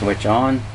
switch on.